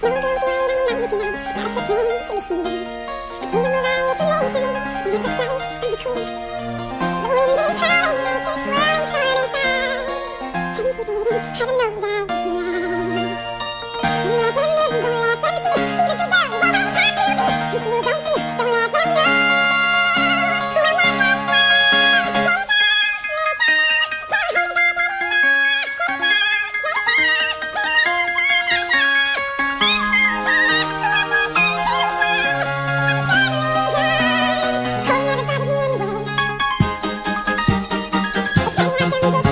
Symbols wide on one tonight, a supreme to be receive. A kingdom of isolation, you look like I'm the queen. The wind is howling high, life is swirling, sun and fire. Heaven's forbidden, heaven knows I tonight. Thank you.